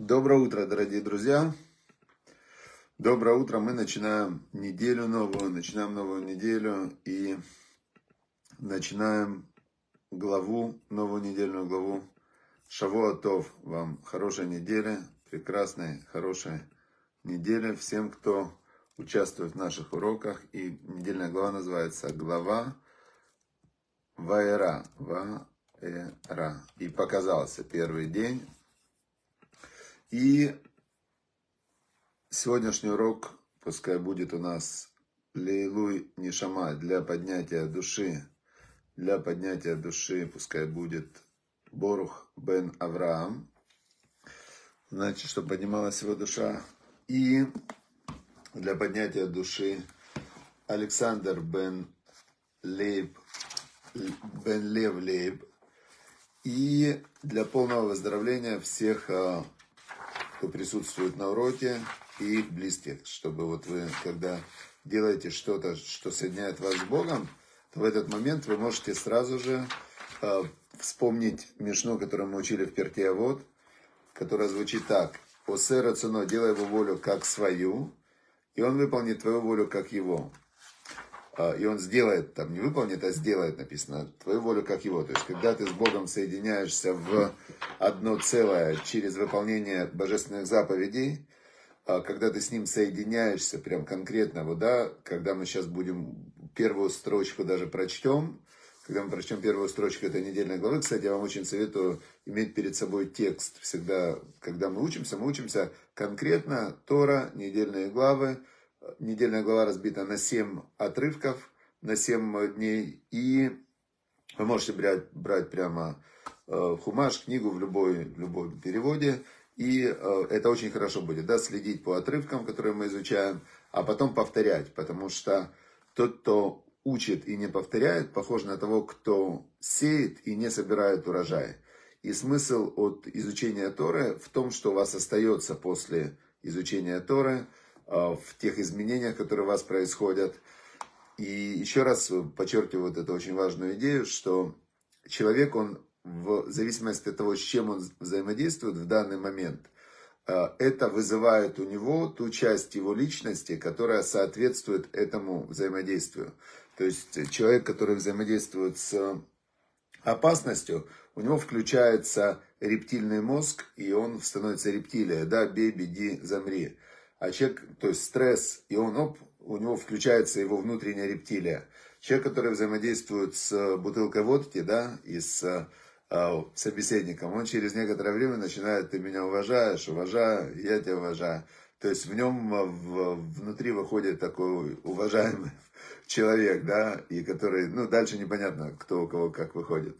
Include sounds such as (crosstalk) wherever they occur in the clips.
Доброе утро, дорогие друзья. Доброе утро. Мы начинаем неделю новую, начинаем новую неделю и начинаем главу, новую недельную главу Шавуатов. Вам хорошей недели, прекрасной, хорошей недели всем, кто участвует в наших уроках. И недельная глава называется глава Ваера. Ваера. И показался первый день и сегодняшний урок, пускай будет у нас Лейлуй Нишама для поднятия души, для поднятия души, пускай будет Борух бен Авраам, значит, чтобы поднималась его душа. И для поднятия души Александр бен Лейб, бен Лев Лейб. И для полного выздоровления всех а, кто присутствует на уроке, и их близких, чтобы вот вы, когда делаете что-то, что соединяет вас с Богом, то в этот момент вы можете сразу же э, вспомнить Мишну, которую мы учили в Перке вот, которая звучит так. «Осе рацино, делай его волю как свою, и он выполнит твою волю как его». А, и он сделает, там не выполнит, а сделает, написано, твою волю как его. То есть, когда ты с Богом соединяешься в одно целое через выполнение божественных заповедей, а, когда ты с ним соединяешься прям конкретно, вот, да, когда мы сейчас будем первую строчку даже прочтем, когда мы прочтем первую строчку этой недельной главы, кстати, я вам очень советую иметь перед собой текст. Всегда, когда мы учимся, мы учимся конкретно Тора, недельные главы, недельная глава разбита на 7 отрывков, на 7 дней. И вы можете брать, брать прямо э, хумаш, книгу в любой, в любой переводе. И э, это очень хорошо будет, да, следить по отрывкам, которые мы изучаем, а потом повторять. Потому что тот, кто учит и не повторяет, похож на того, кто сеет и не собирает урожай. И смысл от изучения Торы в том, что у вас остается после изучения Торы – Э, в тех изменениях, которые у вас происходят. И еще раз подчеркиваю вот эту очень важную идею, что человек, он в зависимости от того, с чем он взаимодействует в данный момент, э, это вызывает у него ту часть его личности, которая соответствует этому взаимодействию. То есть человек, который взаимодействует с опасностью, у него включается рептильный мозг, и он становится рептилия, да, бей, беди, замри а человек, то есть стресс, и он, оп, у него включается его внутренняя рептилия. Человек, который взаимодействует с бутылкой водки, да, и с э, собеседником, он через некоторое время начинает, ты меня уважаешь, уважаю, я тебя уважаю. То есть в нем в, внутри выходит такой уважаемый (laughs) человек, да, и который, ну, дальше непонятно, кто у кого как выходит.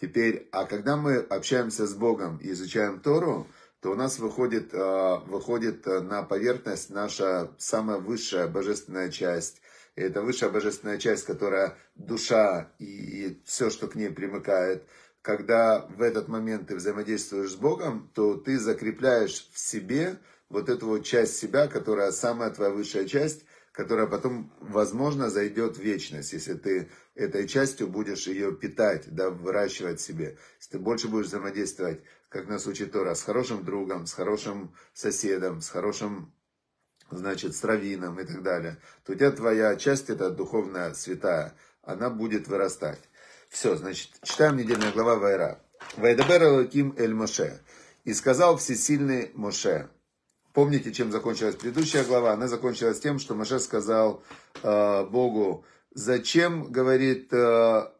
Теперь, а когда мы общаемся с Богом и изучаем Тору, то у нас выходит, а, выходит э, на поверхность наша самая высшая божественная часть. И это высшая божественная часть, которая душа и все, что к ней примыкает. Когда в этот момент ты взаимодействуешь с Богом, то ты закрепляешь в себе вот эту вот часть себя, которая самая твоя высшая часть, которая потом, возможно, зайдет в вечность, если ты этой частью будешь ее питать, да, выращивать себе. Если ты больше будешь взаимодействовать как нас учит Тора, с хорошим другом, с хорошим соседом, с хорошим, значит, с раввином и так далее, то у тебя твоя часть, это духовная святая, она будет вырастать. Все, значит, читаем недельная глава Вайра. Вайдабер Элоким Эль Моше. И сказал всесильный Моше. Помните, чем закончилась предыдущая глава? Она закончилась тем, что Моше сказал э, Богу, зачем, говорит, э,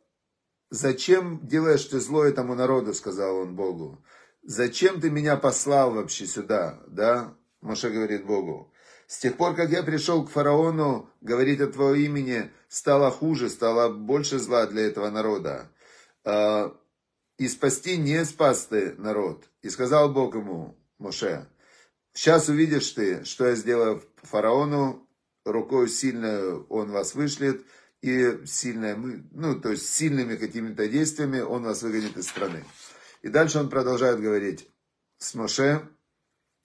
зачем делаешь ты зло этому народу, сказал он Богу зачем ты меня послал вообще сюда, да? Моше говорит Богу. С тех пор, как я пришел к фараону, говорить о твоем имени, стало хуже, стало больше зла для этого народа. А, и спасти не спас ты народ. И сказал Бог ему, Моше, сейчас увидишь ты, что я сделаю фараону, рукой сильно он вас вышлет, и сильное, ну, то есть сильными какими-то действиями он вас выгонит из страны. И дальше он продолжает говорить с Моше,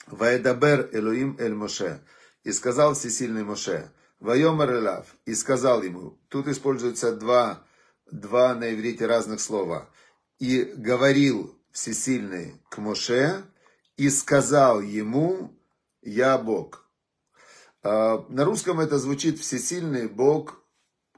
Ваэдабер Элуим Эль Моше. И сказал всесильный Моше, Вайомар Элав, и сказал ему, тут используются два, два на иврите разных слова. И говорил всесильный к Моше, и сказал ему, я Бог. А, на русском это звучит всесильный Бог,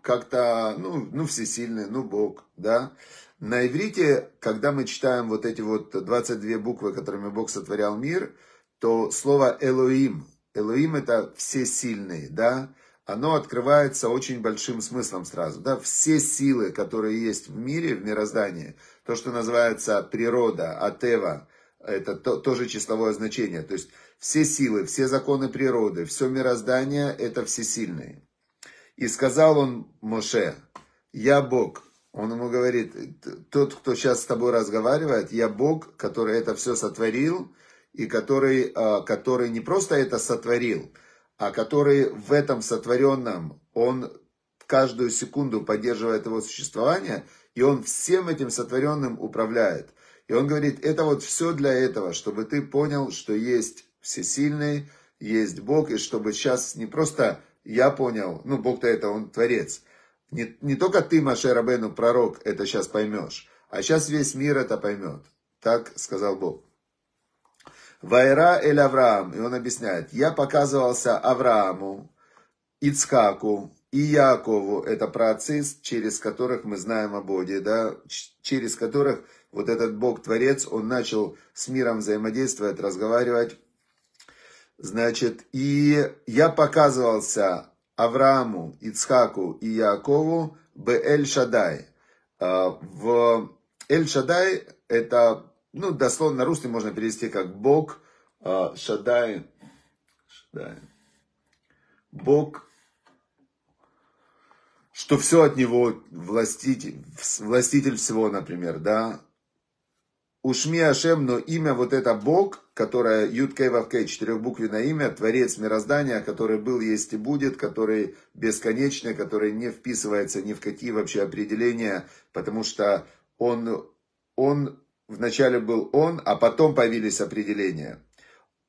как-то, ну, ну, всесильный, ну, Бог, да. На иврите, когда мы читаем вот эти вот 22 буквы, которыми Бог сотворял мир, то слово Элоим, Элоим это всесильный, да, оно открывается очень большим смыслом сразу, да, все силы, которые есть в мире, в мироздании, то, что называется природа, атева, это то, тоже числовое значение, то есть все силы, все законы природы, все мироздание – это всесильные. И сказал он Моше, я Бог. Он ему говорит, тот, кто сейчас с тобой разговаривает, я Бог, который это все сотворил, и который, а, который не просто это сотворил, а который в этом сотворенном, он каждую секунду поддерживает его существование, и он всем этим сотворенным управляет. И он говорит, это вот все для этого, чтобы ты понял, что есть всесильный, есть Бог, и чтобы сейчас не просто я понял, ну Бог-то это, Он Творец. Не, не только ты, Маше Рабену, пророк, это сейчас поймешь, а сейчас весь мир это поймет. Так сказал Бог. Вайра эль Авраам, и он объясняет, я показывался Аврааму, Ицхаку и Якову, это праотцы, через которых мы знаем о Боге, да, через которых вот этот Бог-творец, он начал с миром взаимодействовать, разговаривать, Значит, и я показывался Аврааму, Ицхаку и Якову в Эль-Шадай. А, в Эль-Шадай это, ну, дословно на русский можно перевести как Бог, а, Шадай, Шадай. Бог, что все от него властитель, властитель всего, например, да, Ушми Ашем, но имя вот это Бог, которое Юд Кей Вав Кей, четырехбуквенное имя, Творец мироздания, который был, есть и будет, который бесконечный, который не вписывается ни в какие вообще определения, потому что он, он вначале был он, а потом появились определения.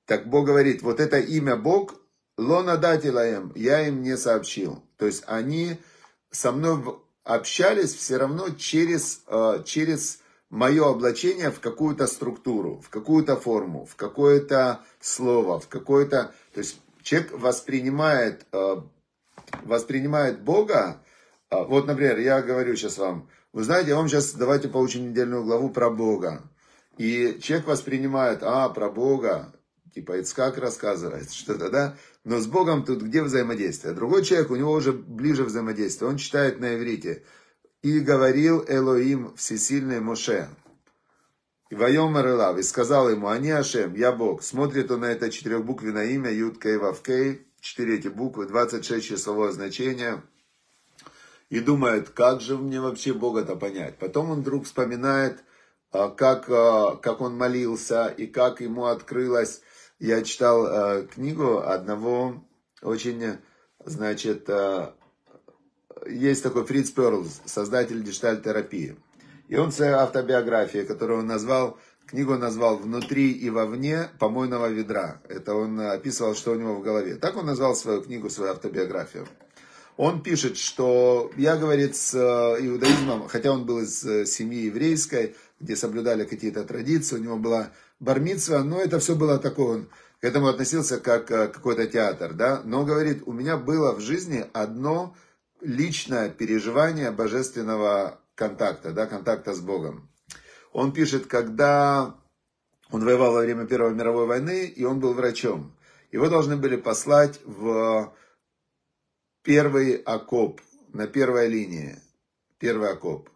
Так Бог говорит, вот это имя Бог, Лона датилаем, я им не сообщил. То есть они со мной общались все равно через, э, через мое облачение в какую-то структуру, в какую-то форму, в какое-то слово, в какое-то... То есть человек воспринимает, э, воспринимает Бога, э, вот, например, я говорю сейчас вам, вы знаете, я вам сейчас давайте получим недельную главу про Бога. И человек воспринимает, а, про Бога, типа Ицкак рассказывает (laughs) что-то, да? Но с Богом тут где взаимодействие? Другой человек, у него уже ближе взаимодействие. Он читает на иврите. И говорил Элоим всесильный Моше. И воем Илав, и сказал ему, они Ашем, я Бог. Смотрит он на это четырехбуквенное имя, Юд Кей Вав Кей, четыре эти буквы, 26 числовое значение. И думает, как же мне вообще Бога-то понять? Потом он вдруг вспоминает, а, как, а, как он молился и как ему открылось. Я читал а, книгу одного очень, значит, есть такой Фриц Перлс, создатель диджиталь-терапии. И он в своей автобиографии, которую он назвал, книгу назвал «Внутри и вовне помойного ведра». Это он описывал, что у него в голове. Так он назвал свою книгу, свою автобиографию. Он пишет, что я, говорит, с э, иудаизмом, хотя он был из э, семьи еврейской, где соблюдали какие-то традиции, у него была бармитсва, но это все было такое, он к этому относился как э, какой-то театр, да. Но, говорит, у меня было в жизни одно личное переживание божественного контакта, да, контакта с Богом. Он пишет, когда он воевал во время Первой мировой войны, и он был врачом. Его должны были послать в первый окоп, на первой линии, первый окоп.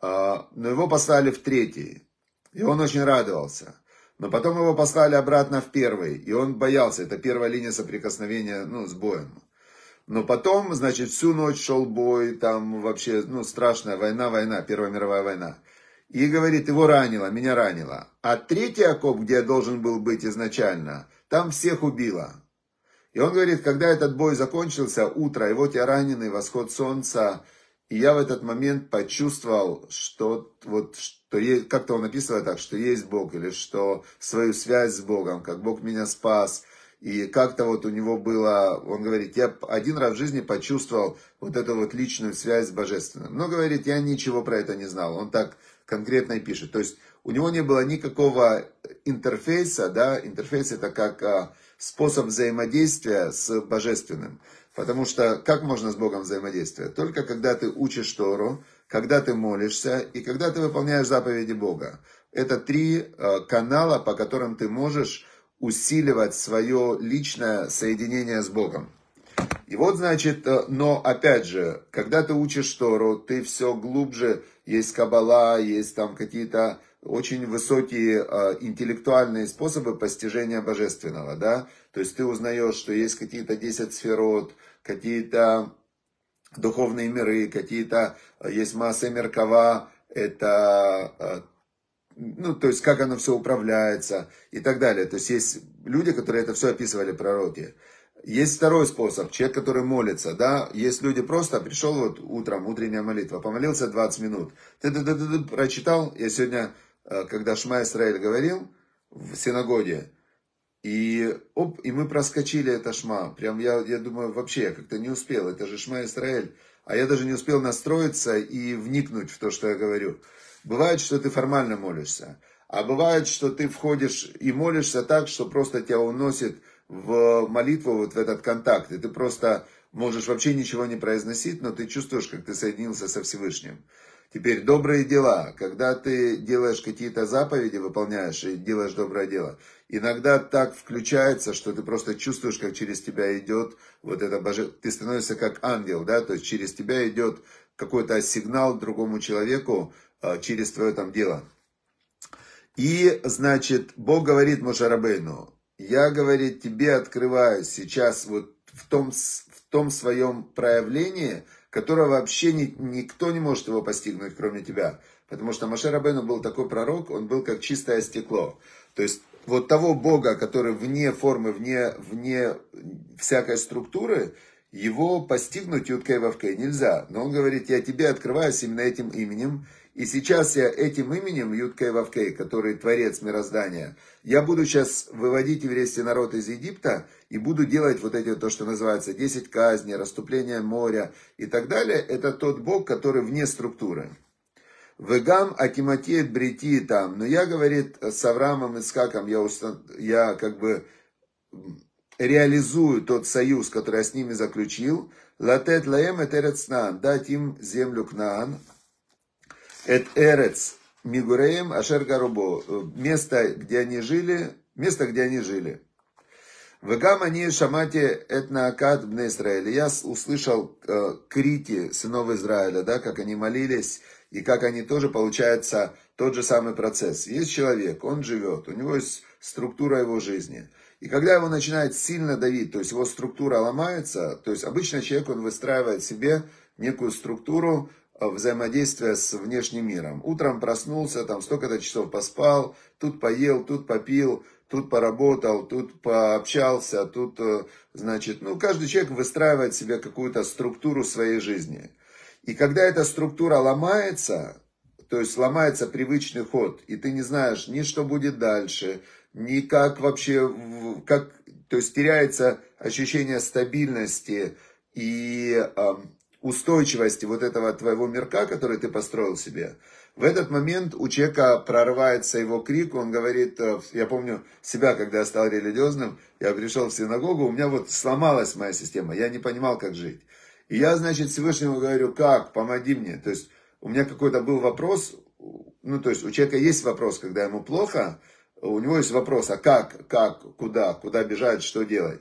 А, но его послали в третий, и он очень радовался. Но потом его послали обратно в первый, и он боялся, это первая линия соприкосновения ну, с боем. Но потом, значит, всю ночь шел бой, там вообще, ну, страшная война, война, Первая мировая война. И говорит, его ранило, меня ранило. А третий окоп, где я должен был быть изначально, там всех убило. И он говорит, когда этот бой закончился, утро, и вот я раненый, восход солнца, и я в этот момент почувствовал, что вот, что как-то он описывает так, что есть Бог, или что свою связь с Богом, как Бог меня спас, и как-то вот у него было, он говорит, я один раз в жизни почувствовал вот эту вот личную связь с Божественным. Но, говорит, я ничего про это не знал. Он так конкретно и пишет. То есть у него не было никакого интерфейса, да, интерфейс это как а, способ взаимодействия с божественным. Потому что как можно с Богом взаимодействовать? Только когда ты учишь Тору, когда ты молишься и когда ты выполняешь заповеди Бога. Это три а, канала, по которым ты можешь усиливать свое личное соединение с Богом. И вот, значит, э, но опять же, когда ты учишь Тору, ты все глубже, есть кабала, есть там какие-то очень высокие э, интеллектуальные способы постижения божественного, да, то есть ты узнаешь, что есть какие-то 10 сферот, какие-то духовные миры, какие-то, э, есть масса меркова, это, ну, то есть как оно все управляется и так далее. То есть есть люди, которые это все описывали пророки. Есть второй способ, человек, который молится, да, есть люди просто, пришел вот утром, утренняя молитва, помолился 20 минут, ты, ты, ты, ты, ты прочитал, я сегодня, э, когда Шма Исраиль говорил в синагоге, и, оп, и мы проскочили это Шма, прям я, я думаю, вообще, я как-то не успел, это же Шма Исраиль, а я даже не успел настроиться и вникнуть в то, что я говорю. Бывает, что ты формально молишься, а бывает, что ты входишь и молишься так, что просто тебя уносит в молитву, вот в этот контакт, и ты просто можешь вообще ничего не произносить, но ты чувствуешь, как ты соединился со Всевышним. Теперь добрые дела, когда ты делаешь какие-то заповеди, выполняешь и делаешь доброе дело, иногда так включается, что ты просто чувствуешь, как через тебя идет вот это боже... ты становишься как ангел, да, то есть через тебя идет какой-то сигнал другому человеку через твое там дело. И, значит, Бог говорит Мошарабейну, я, говорит, тебе открываю сейчас вот в том, в том своем проявлении, которое вообще ни, никто не может его постигнуть, кроме тебя. Потому что Маше Рабену был такой пророк, он был как чистое стекло. То есть вот того Бога, который вне формы, вне, вне всякой структуры, его постигнуть Юткой Вавкой нельзя. Но он говорит, я тебе открываюсь именно этим именем, и сейчас я этим именем, Юткей Вавкей, который творец мироздания, я буду сейчас выводить еврейский народ из Египта и буду делать вот эти, то, что называется, 10 казней, расступление моря и так далее. Это тот Бог, который вне структуры. Вегам Акиматиет Брити там. Но я, говорит, с Авраамом и Скаком я, устан... я как бы реализую тот союз, который я с ними заключил. Латет лаем этерецнан, дать им землю Кнаан, Эт Эрец Мигуреем Ашер Гарубо. Место, где они жили, место, где они жили. Вегам они шамате этнаакад бне Израиля. Я услышал э, крики сынов Израиля, да, как они молились, и как они тоже, получается, тот же самый процесс. Есть человек, он живет, у него есть структура его жизни. И когда его начинает сильно давить, то есть его структура ломается, то есть обычно человек, он выстраивает себе некую структуру, взаимодействия с внешним миром. Утром проснулся, там столько-то часов поспал, тут поел, тут попил, тут поработал, тут пообщался, тут, э, значит, ну, каждый человек выстраивает себе какую-то структуру своей жизни. И когда эта структура ломается, то есть ломается привычный ход, и ты не знаешь ни что будет дальше, ни как вообще, как, то есть теряется ощущение стабильности и устойчивости вот этого твоего мирка, который ты построил себе, в этот момент у человека прорывается его крик, он говорит, э, я помню себя, когда я стал религиозным, я пришел в синагогу, у меня вот сломалась моя система, я не понимал, как жить. И я, значит, Всевышнему говорю, как, помоги мне. То есть у меня какой-то был вопрос, ну, то есть у человека есть вопрос, когда ему плохо, у него есть вопрос, а как, как, куда, куда бежать, что делать.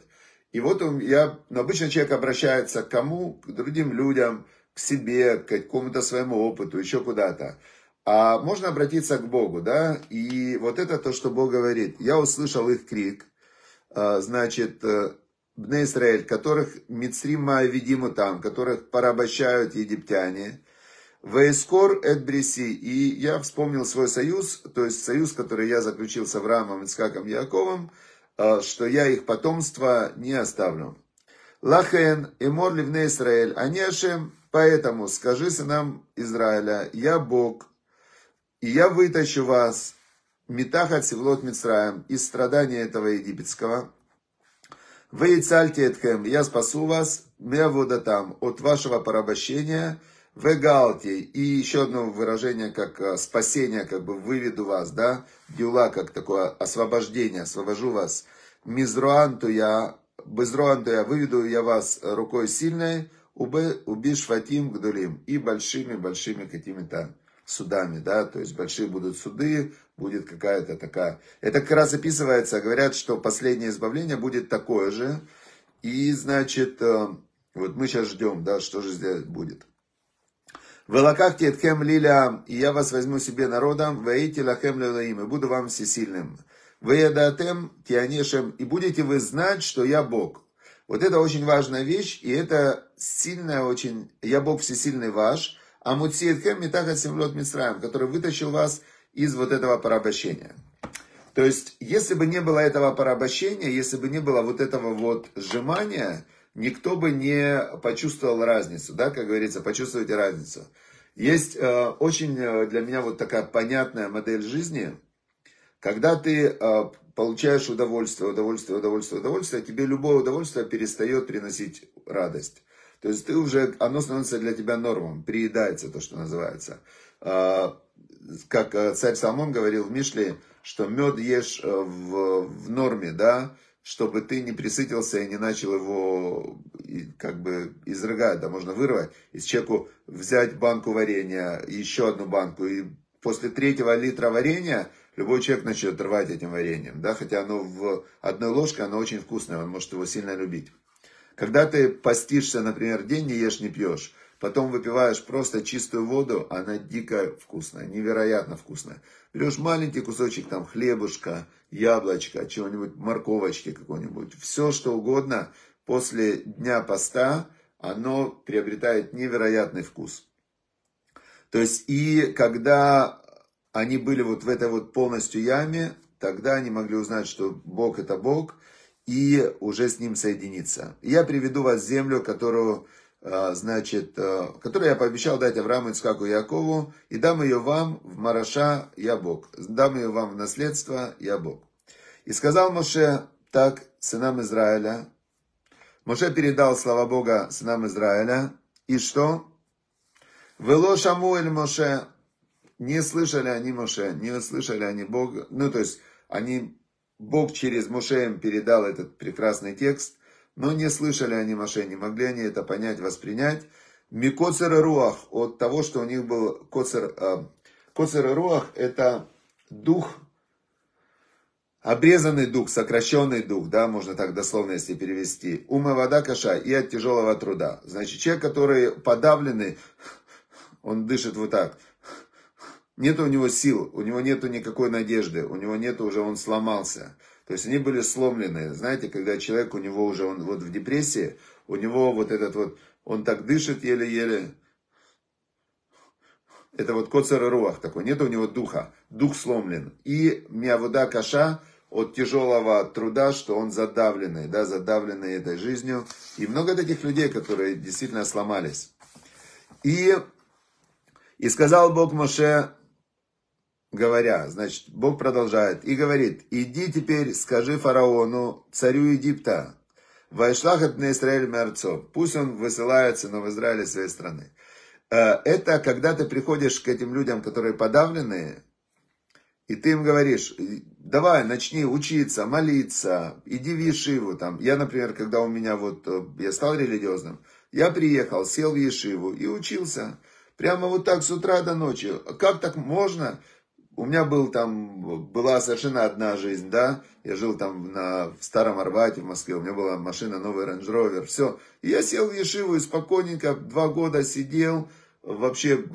И вот он, я, ну, обычно человек обращается к кому? К другим людям, к себе, к какому-то своему опыту, еще куда-то. А можно обратиться к Богу, да? И вот это то, что Бог говорит. Я услышал их крик, а, значит, э, Бне Израиль, которых Мицрима видимо там, которых порабощают египтяне. Вейскор эт Бриси. И я вспомнил свой союз, то есть союз, который я заключил с Авраамом, Ицхаком, Яковом, Э, что я их потомство не оставлю. Лахен и мор ливне Израиль, они Ашем, поэтому скажи сынам Израиля, я Бог, и я вытащу вас, метахат севлот Мицраем, из страдания этого египетского. Вы и цальте я спасу вас, меавода там, от вашего порабощения, Вегалти. И еще одно выражение, как э, спасение, как бы выведу вас, да. Дюла, как такое освобождение, освобожу вас. Мизруанту я, безруанту я, выведу я вас рукой сильной, убишь фатим гдулим. И большими-большими какими-то судами, да, то есть большие будут суды, будет какая-то такая. Это как раз описывается, говорят, что последнее избавление будет такое же. И, значит, э, вот мы сейчас ждем, да, что же здесь будет. Велакахти этхем лиля, и я вас возьму себе народом, ваити лахем лилаим, и буду вам всесильным. Веядатем тианешем, и будете вы знать, что я Бог. Вот это очень важная вещь, и это сильная очень, я Бог всесильный ваш, а муциетхем метахат семлот мисраем, который вытащил вас из вот этого порабощения. То есть, если бы не было этого порабощения, если бы не было вот этого вот сжимания, никто бы не почувствовал разницу, да, как говорится, почувствуйте разницу. Есть э, очень э, для меня вот такая понятная модель жизни, когда ты э, получаешь удовольствие, удовольствие, удовольствие, удовольствие, тебе любое удовольствие перестает приносить радость. То есть ты уже, оно становится для тебя нормом, приедается то, что называется. Э, как э, царь Соломон говорил в Мишле, что мед ешь э, в, в норме, да, чтобы ты не присытился и не начал его как бы изрыгать, да, можно вырвать, из человеку взять банку варенья, еще одну банку, и после третьего литра варенья любой человек начнет рвать этим вареньем, да, хотя оно в одной ложке, оно очень вкусное, он может его сильно любить. Когда ты постишься, например, день не ешь, не пьешь, потом выпиваешь просто чистую воду, она дико вкусная, невероятно вкусная. Берешь маленький кусочек там хлебушка, яблочко, чего-нибудь, морковочки какой-нибудь, все что угодно, после дня поста оно приобретает невероятный вкус. То есть и когда они были вот в этой вот полностью яме, тогда они могли узнать, что Бог это Бог, и уже с ним соединиться. Я приведу вас в землю, которую значит, а, который я пообещал дать Аврааму, Ицхаку и Якову, и дам ее вам в Мараша, я Бог. Дам ее вам в наследство, я Бог. И сказал Моше так сынам Израиля. Моше передал слова Бога сынам Израиля. И что? Вело Шамуэль Моше. Не слышали они Моше, не слышали они Бога. Ну, то есть, они, Бог через Моше им передал этот прекрасный текст. Но не слышали они Моше, не могли они это понять, воспринять. Микоцер руах, от того, что у них был коцер, э, коцер руах, это дух, обрезанный дух, сокращенный дух, да, можно так дословно если перевести. Ума вода каша и от тяжелого труда. Значит, человек, который подавленный, он дышит вот так. Нет у него сил, у него нету никакой надежды, у него нету уже, он сломался. То есть они были сломлены. Знаете, когда человек, у него уже, он вот в депрессии, у него вот этот вот, он так дышит еле-еле. Это вот коцер руах такой, нет у него духа, дух сломлен. И миавуда каша от тяжелого труда, что он задавленный, да, задавленный этой жизнью. И много таких людей, которые действительно сломались. И, и сказал Бог Моше, говоря, значит, Бог продолжает и говорит, иди теперь, скажи фараону, царю Египта, Вайшлахат на Израиль мерцо, пусть он высылает сынов Израиля своей страны. Э, это когда ты приходишь к этим людям, которые подавленные, и ты им говоришь, давай, начни учиться, молиться, иди в Ешиву. Там. Я, например, когда у меня вот, э, я стал религиозным, я приехал, сел в Ешиву и учился. Прямо вот так с утра до ночи. Как так можно? У меня был там, была совершенно одна жизнь, да, я жил там на, в Старом Арбате в Москве, у меня была машина, новый Range Rover, все. И я сел в Ешиву и спокойненько два года сидел, вообще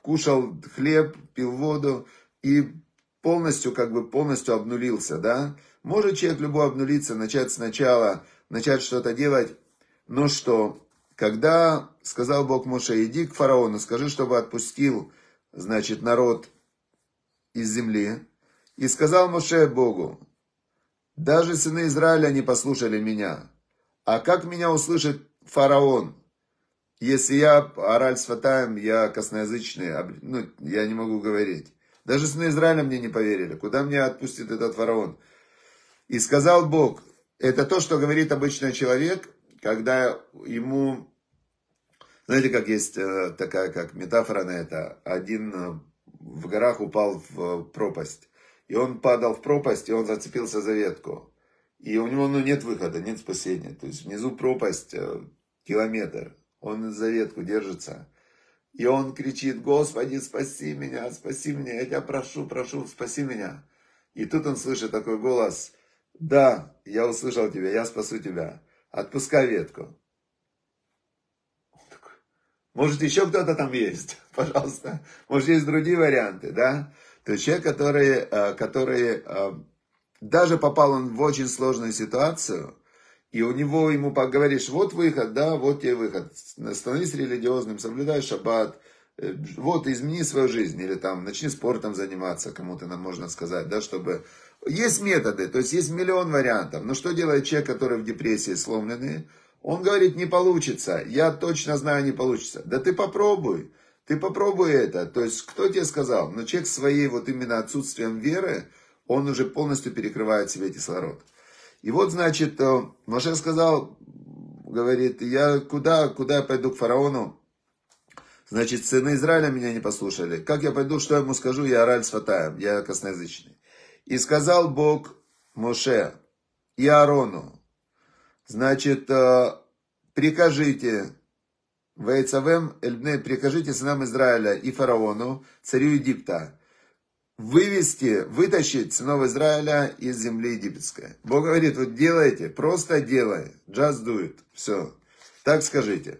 кушал хлеб, пил воду и полностью, как бы полностью обнулился, да. Может человек любой обнулиться, начать сначала, начать что-то делать, но что, когда сказал Бог Моше, иди к фараону, скажи, чтобы отпустил, значит, народ из земли, и сказал Моше Богу, даже сыны Израиля не послушали меня. А как меня услышит фараон, если я ораль сватаем, я косноязычный, ну, я не могу говорить. Даже сыны Израиля мне не поверили. Куда мне отпустит этот фараон? И сказал Бог, это то, что говорит обычный человек, когда ему Знаете, как есть э, такая, как метафора на это. Один э, в горах упал в пропасть. И он падал в пропасть, и он зацепился за ветку. И у него ну, нет выхода, нет спасения. То есть внизу пропасть, э, километр. Он за ветку держится. И он кричит, Господи, спаси меня, спаси меня, я тебя прошу, прошу, спаси меня. И тут он слышит такой голос, да, я услышал тебя, я спасу тебя, отпускай ветку. Может, еще кто-то там есть, (laughs) пожалуйста. Может, есть другие варианты, да? То есть человек, который, э, который э, даже попал он в очень сложную ситуацию, и у него, ему поговоришь, вот выход, да, вот тебе выход. Становись религиозным, соблюдай шаббат, э, вот измени свою жизнь, или там начни спортом заниматься, кому-то нам можно сказать, да, чтобы... Есть методы, то есть есть миллион вариантов. Но что делает человек, который в депрессии сломленный? Он говорит, не получится, я точно знаю, не получится. Да ты попробуй, ты попробуй это. То есть, кто тебе сказал? Но человек своей вот именно отсутствием веры, он уже полностью перекрывает себе кислород. И вот, значит, э, Моше сказал, говорит, я куда, куда я пойду к фараону? Значит, сыны Израиля меня не послушали. Как я пойду, что я ему скажу? Я Араль Сватаем, я косноязычный. И сказал Бог Моше и Аарону, значит, э, прикажите, Вейцавем Эльбне, прикажите сынам Израиля и фараону, царю Египта, вывести, вытащить сынов Израиля из земли египетской. Бог говорит, вот делайте, просто делай, just do it, все. Так скажите.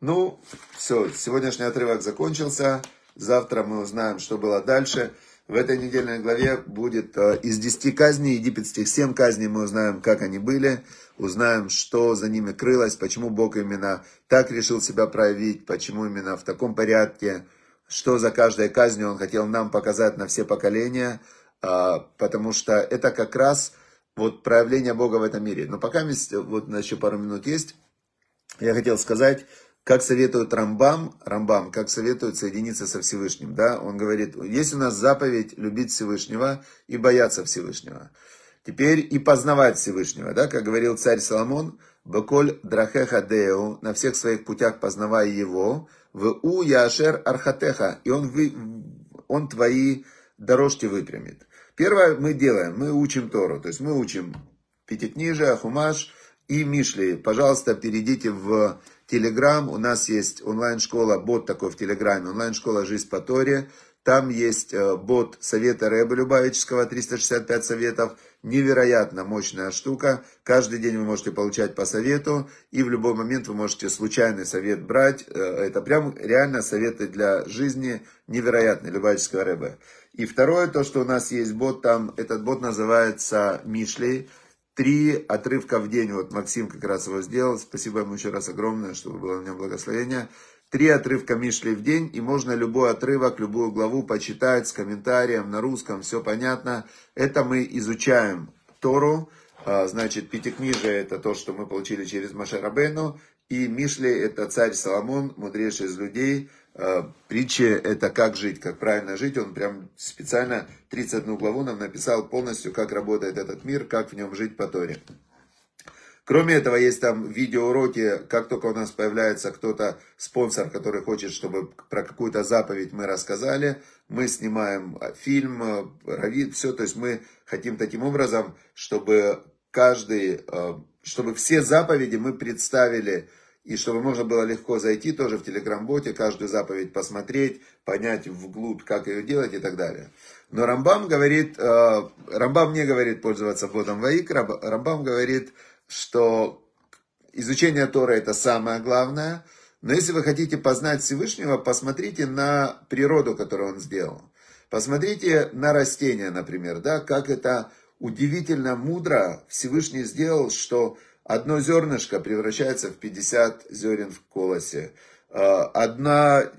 Ну, все, сегодняшний отрывок закончился. Завтра мы узнаем, что было дальше. В этой недельной главе будет э, из 10 казней египетских 7 казней. Мы узнаем, как они были, узнаем, что за ними крылось, почему Бог именно так решил себя проявить, почему именно в таком порядке что за каждой казнью он хотел нам показать на все поколения, а, потому что это как раз вот проявление Бога в этом мире. Но пока вот еще пару минут есть, я хотел сказать, как советует Рамбам, Рамбам, как советует соединиться со Всевышним, да, он говорит, есть у нас заповедь любить Всевышнего и бояться Всевышнего. Теперь и познавать Всевышнего, да, как говорил царь Соломон, «Баколь драхеха деу» на всех своих путях познавая его, в у яшер архатеха, и он, вы, он твои дорожки выпрямит. Первое мы делаем, мы учим Тору, то есть мы учим Пятикнижие, Хумаш и Мишли. Пожалуйста, перейдите в Телеграм, у нас есть онлайн-школа, бот такой в Телеграме, онлайн-школа «Жизнь по Торе», там есть э, бот совета Рэба Любавического, 365 советов. Невероятно мощная штука. Каждый день вы можете получать по совету. И в любой момент вы можете случайный совет брать. Э, это прям реально советы для жизни. Невероятный Любавического Рэба. И второе, то, что у нас есть бот там, этот бот называется Мишли. Три отрывка в день. Вот Максим как раз его сделал. Спасибо ему еще раз огромное, чтобы было у него благословение. Три отрывка Мишли в день, и можно любой отрывок, любую главу почитать с комментарием на русском, все понятно. Это мы изучаем Тору, а, значит, Пятикнижие это то, что мы получили через Машарабену, и Мишли это царь Соломон, мудрейший из людей. А, притчи это как жить, как правильно жить. Он прям специально 31 главу нам написал полностью, как работает этот мир, как в нем жить по Торе. Кроме этого, есть там видеоуроки, как только у нас появляется кто-то, спонсор, который хочет, чтобы про какую-то заповедь мы рассказали, мы снимаем а, фильм, а, равид, все, то есть мы хотим таким образом, чтобы каждый, чтобы все заповеди мы представили, и чтобы можно было легко зайти тоже в телеграм-боте, каждую заповедь посмотреть, понять вглубь, как ее делать и так далее. Но Рамбам говорит, Рамбам не говорит пользоваться ботом Ваик, Рамбам говорит, что изучение Тора это самое главное, но если вы хотите познать Всевышнего, посмотрите на природу, которую он сделал. Посмотрите на растения, например, да, как это удивительно мудро Всевышний сделал, что одно зернышко превращается в 50 зерен в колосе. А, одна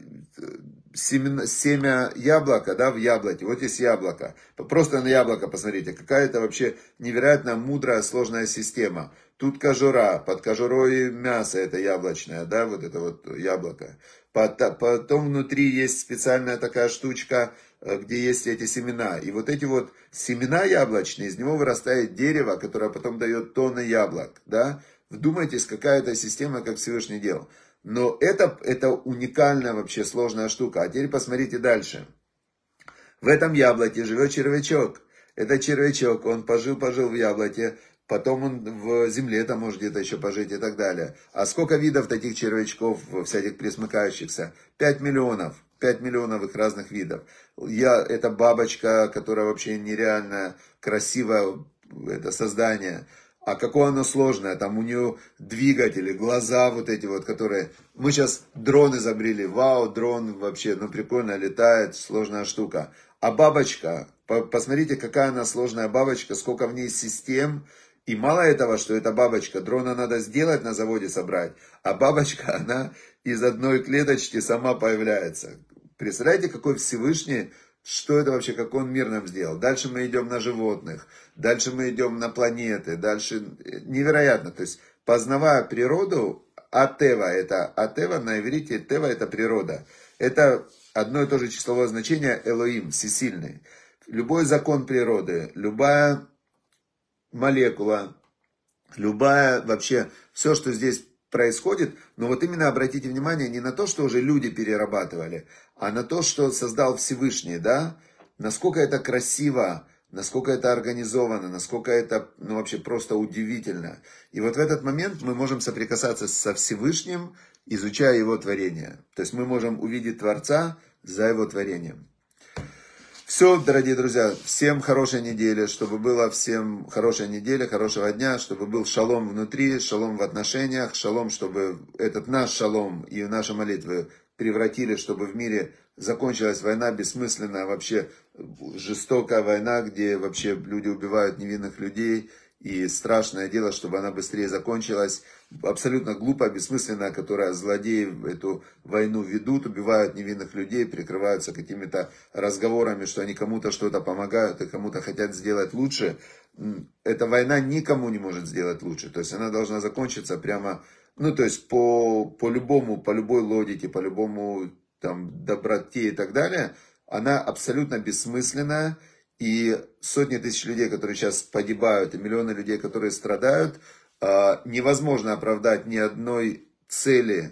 семя, семя яблока, да, в яблоке. Вот есть яблоко. Просто на яблоко посмотрите. Какая это вообще невероятно мудрая, сложная система. Тут кожура, под кожурой мясо это яблочное, да, вот это вот яблоко. Потом внутри есть специальная такая штучка, э, где есть эти семена. И вот эти вот семена яблочные, из него вырастает дерево, которое потом дает тонны яблок, да. Вдумайтесь, какая это система, как Всевышний делал. Но это, это уникальная вообще сложная штука. А теперь посмотрите дальше. В этом яблоке живет червячок. Это червячок, он пожил-пожил в яблоке, потом он в земле там может где-то еще пожить и так далее. А сколько видов таких червячков, всяких присмыкающихся? 5 миллионов. 5 миллионов их разных видов. Я, это бабочка, которая вообще нереально красивая, это создание. А какое оно сложное, там у нее двигатели, глаза вот эти вот, которые... Мы сейчас дрон изобрели, вау, дрон вообще, ну прикольно, летает, сложная штука. А бабочка, посмотрите, какая она сложная бабочка, сколько в ней систем, и мало этого, что это бабочка, дрона надо сделать, на заводе собрать, а бабочка, (laughs) она из одной клеточки сама появляется. Представляете, какой Всевышний, что это вообще, какой он мир нам сделал. Дальше мы идем на животных, дальше мы идем на планеты, дальше невероятно. То есть, познавая природу, Атева, это Атева на иврите, Тева это природа. Это одно и то же числовое значение Элоим, всесильный. Любой закон природы, любая молекула, любая вообще, все, что здесь происходит, но вот именно обратите внимание не на то, что уже люди перерабатывали, а на то, что создал Всевышний, да, насколько это красиво, насколько это организовано, насколько это ну, вообще просто удивительно. И вот в этот момент мы можем соприкасаться со Всевышним, изучая его творение. То есть мы можем увидеть Творца за его творением. Все, дорогие друзья, всем хорошей недели, чтобы было всем хорошая неделя, хорошего дня, чтобы был шалом внутри, шалом в отношениях, шалом, чтобы этот наш шалом и наши молитвы превратили, чтобы в мире закончилась война бессмысленная, вообще жестокая война, где вообще люди убивают невинных людей, и страшное дело, чтобы она быстрее закончилась. Абсолютно глупо, бессмысленная, которая злодеи эту войну ведут, убивают невинных людей, прикрываются какими-то разговорами, что они кому-то что-то помогают и кому-то хотят сделать лучше. Эта война никому не может сделать лучше. То есть она должна закончиться прямо, ну то есть по, по любому, по любой логике, по любому там доброте и так далее, она абсолютно бессмысленная. И сотни тысяч людей, которые сейчас погибают, и миллионы людей, которые страдают, а, невозможно оправдать ни одной цели,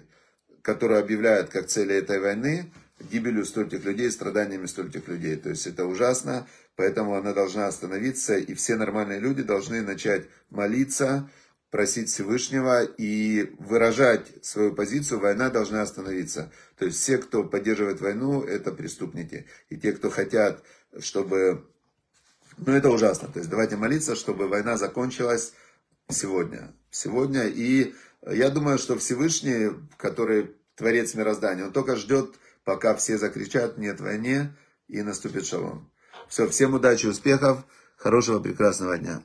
которую объявляют как цели этой войны, гибелью стольких людей, страданиями стольких людей. То есть это ужасно, поэтому она должна остановиться, и все нормальные люди должны начать молиться, просить Всевышнего и выражать свою позицию, война должна остановиться. То есть все, кто поддерживает войну, это преступники. И те, кто хотят, чтобы ну, это ужасно. То есть давайте молиться, чтобы война закончилась сегодня. Сегодня. И я думаю, что Всевышний, который творец мироздания, он только ждет, пока все закричат «нет войне» и наступит шалом. Все, всем удачи, успехов, хорошего, прекрасного дня.